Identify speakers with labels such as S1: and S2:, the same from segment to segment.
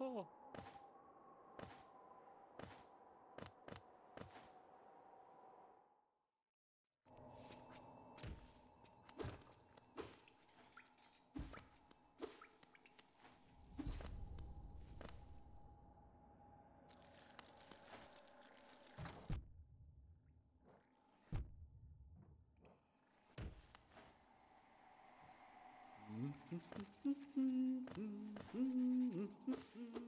S1: Oh. Mm-hmm.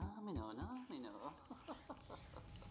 S2: Namino, namino.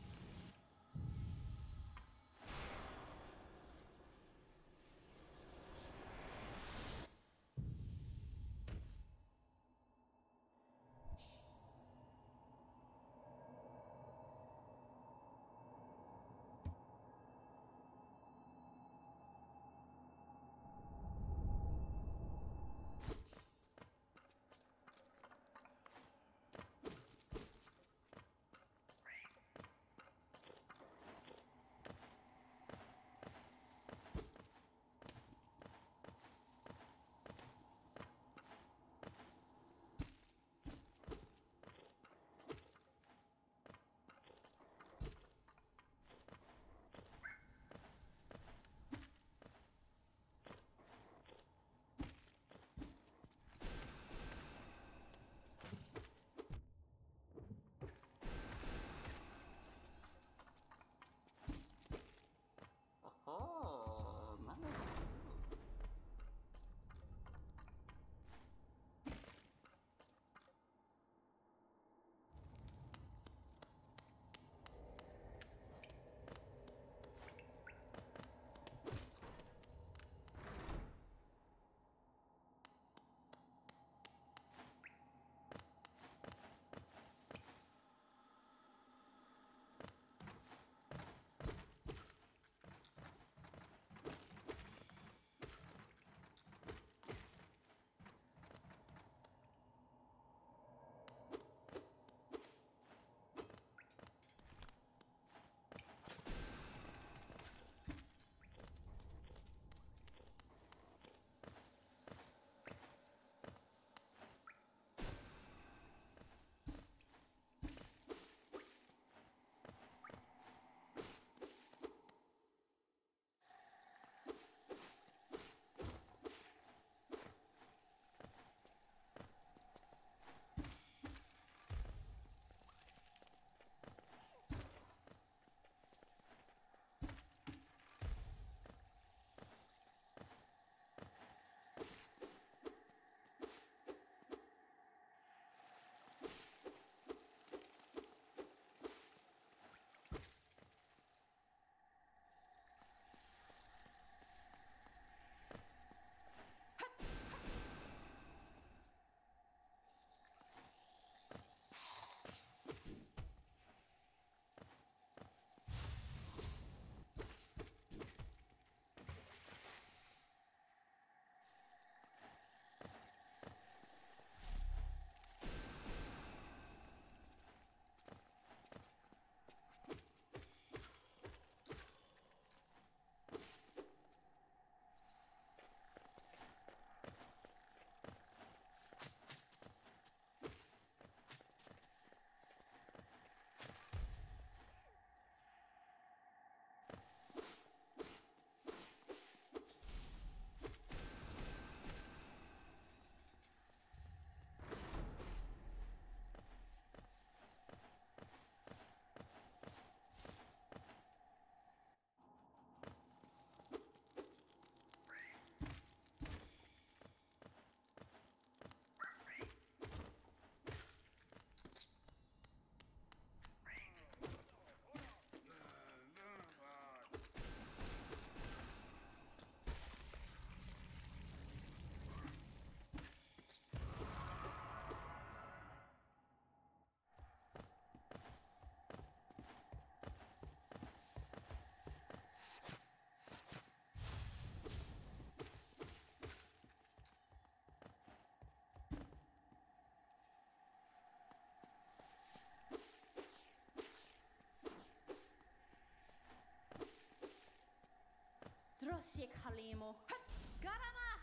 S3: Prossiek Halimo. Garama!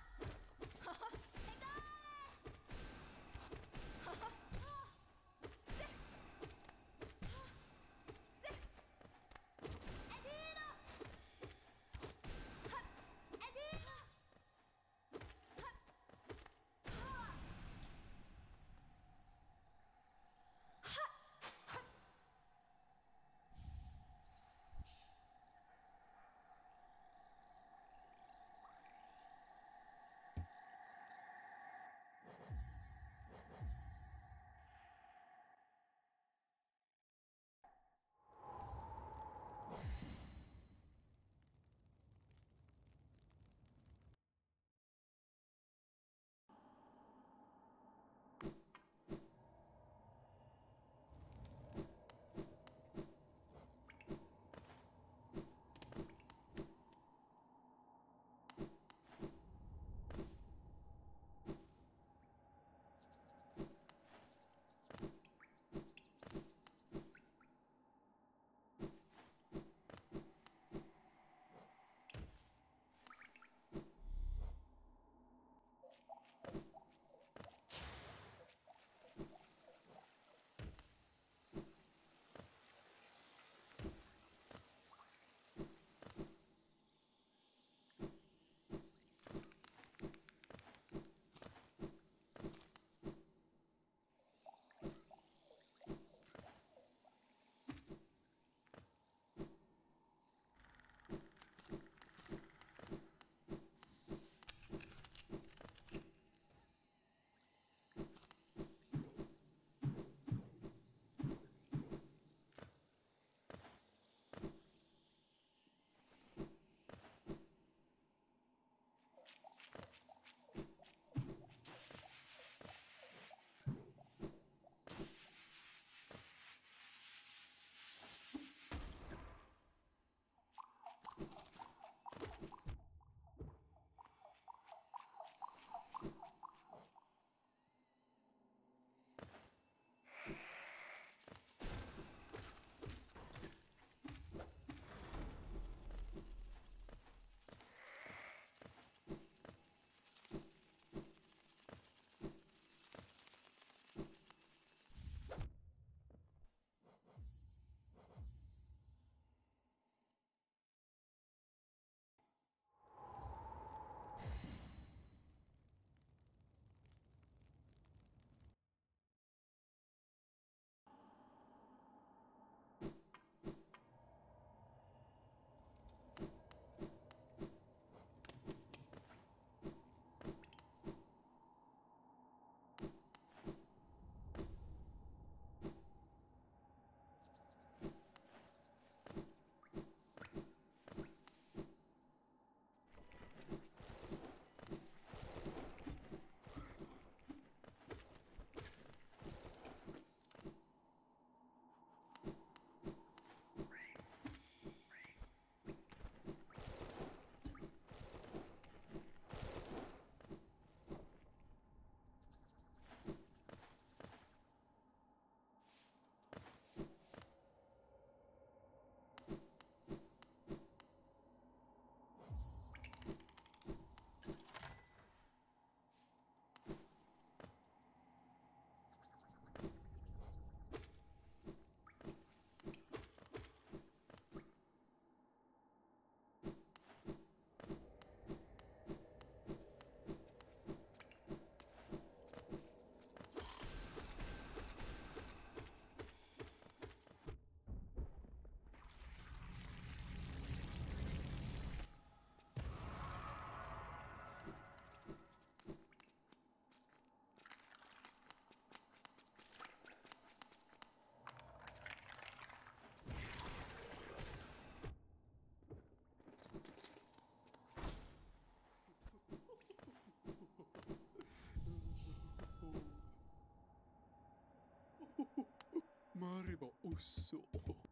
S4: Mariba Osso.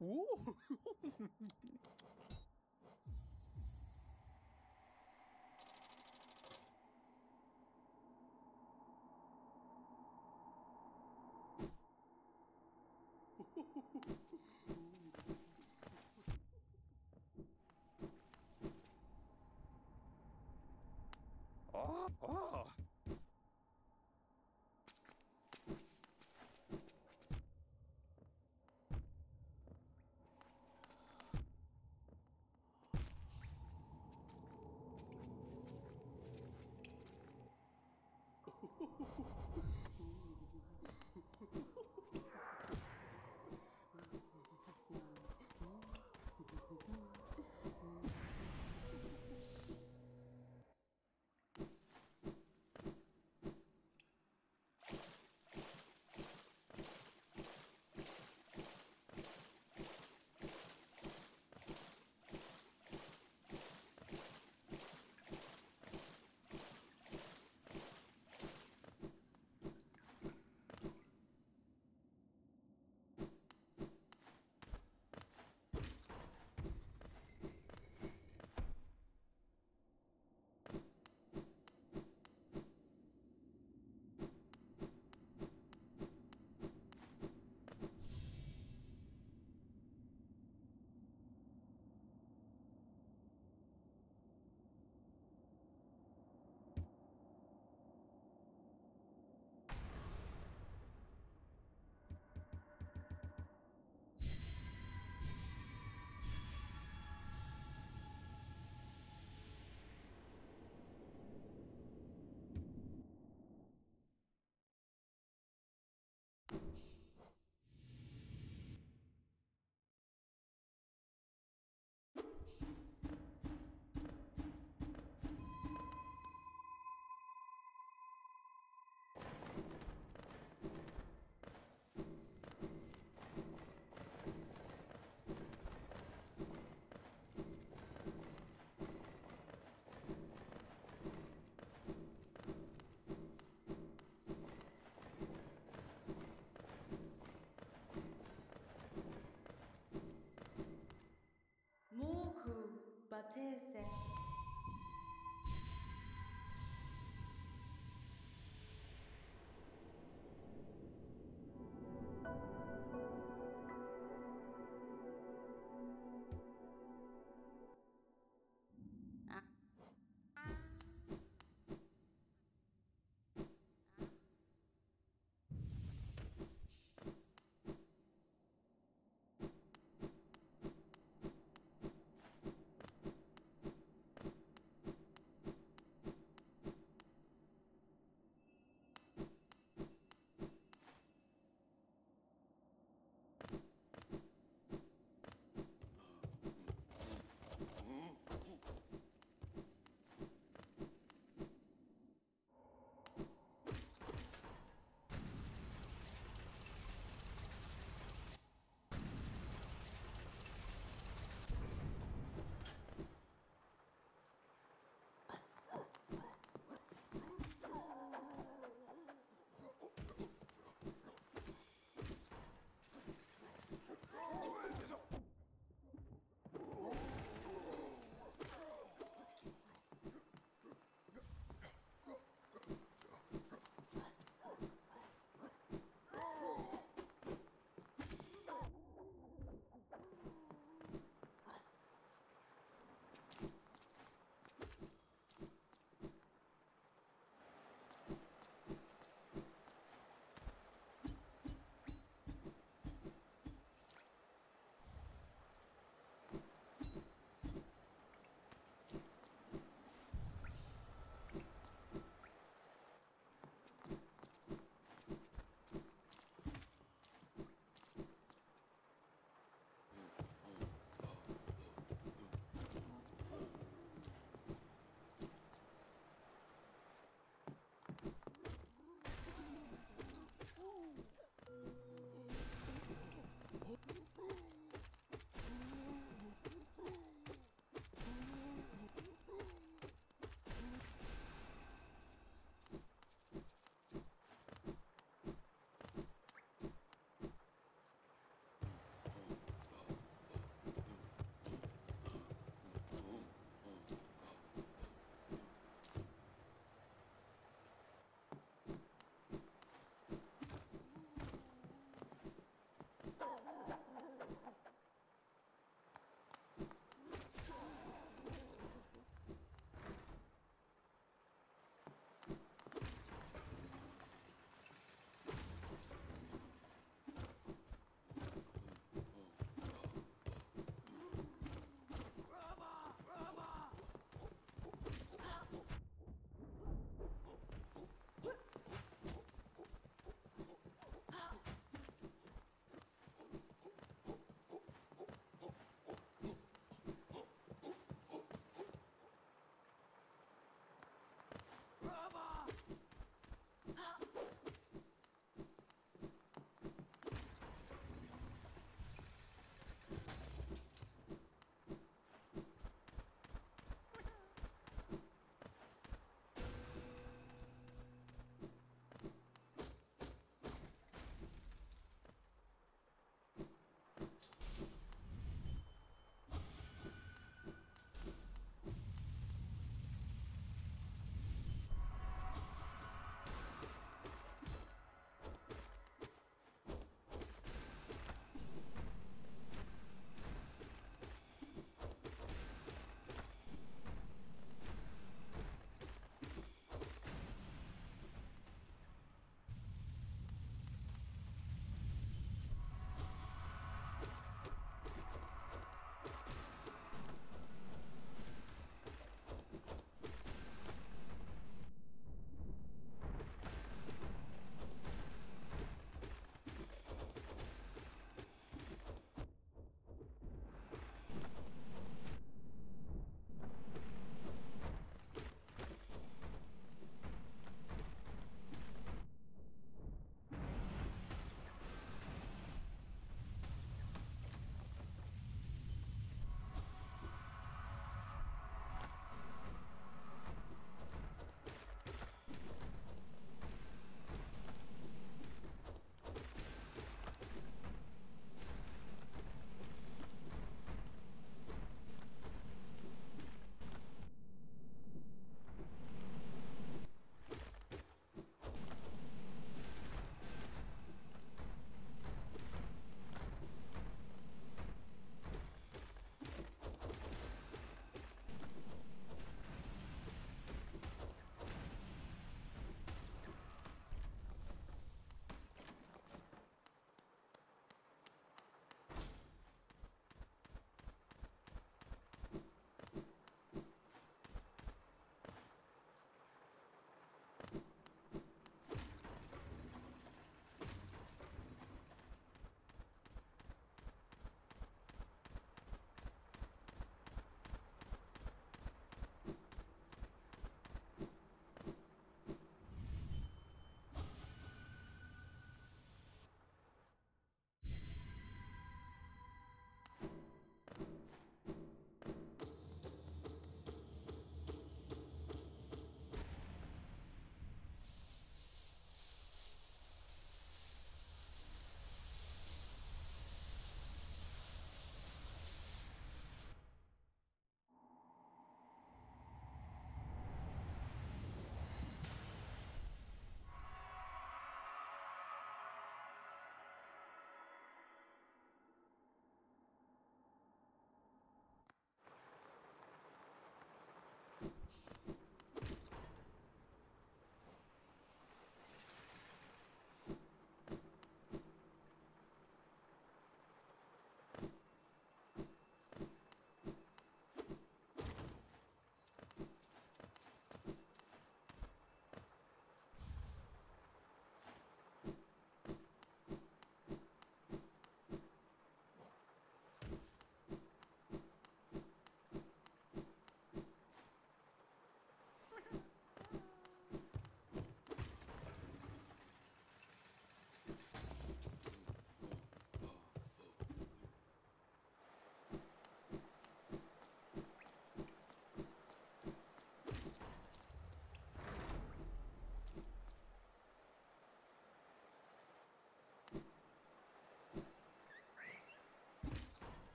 S4: Oh.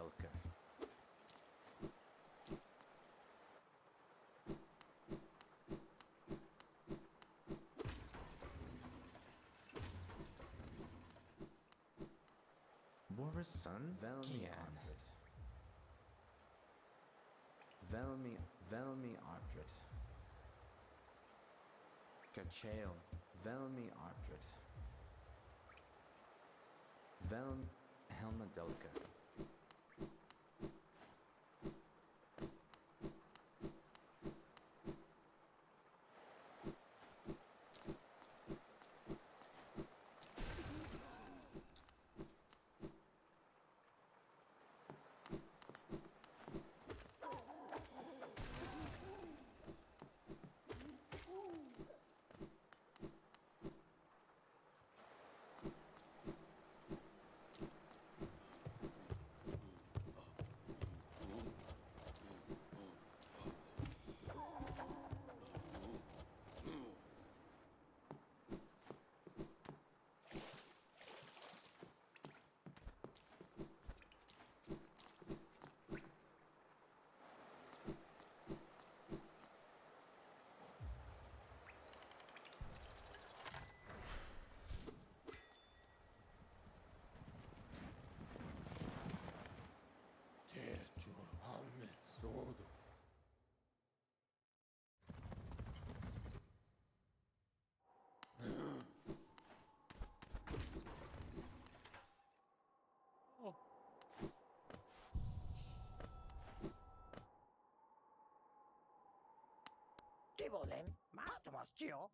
S1: Helmadelka. Boris son Velmi Ardred. Velmi Velmi Ardred. Kachael Velmi Ardred. Velm Helmadelka.
S4: 대 我连马都
S5: 摸不
S4: 着。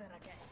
S4: answer again.